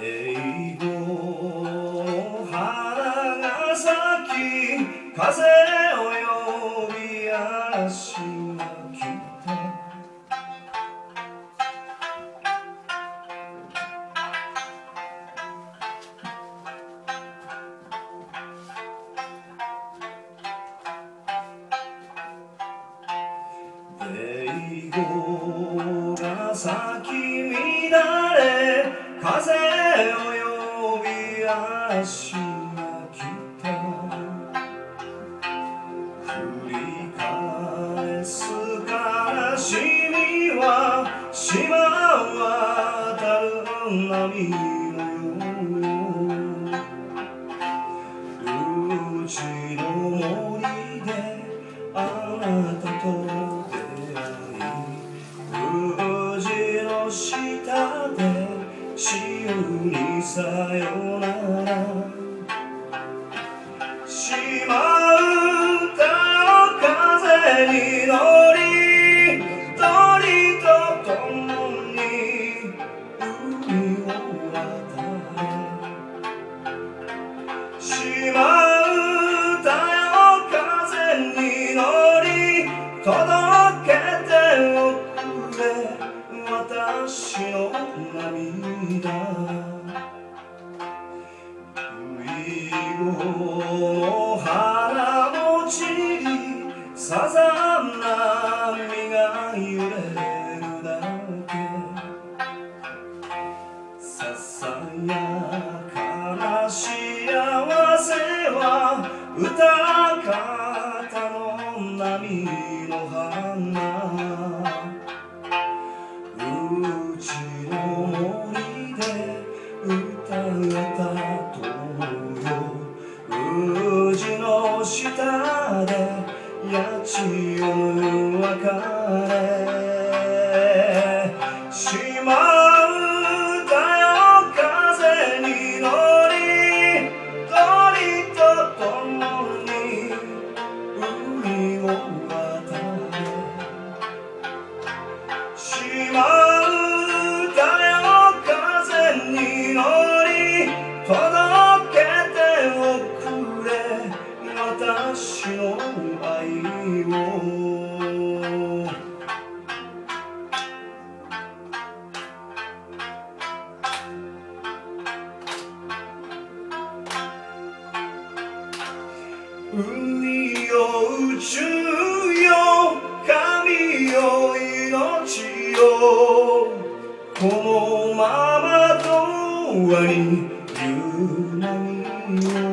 英語花が咲き風を呼び嵐が来た英語が咲き乱れ風嵐が来た繰り返す悲しみは島渡る波のよううちの森であなたと出会い富士の下で潮にさよなら島唄を風に乗り鳥と共に海を渡れ島唄を風に乗り届けておくれ私の涙。遺後の花も散りさざ波が揺れるだけ。ささやかな幸せは歌方の波の花。歌えたとよ宇治の下で八千代別れ私の愛を海よ宇宙よ神よ命よこのまま永遠に言う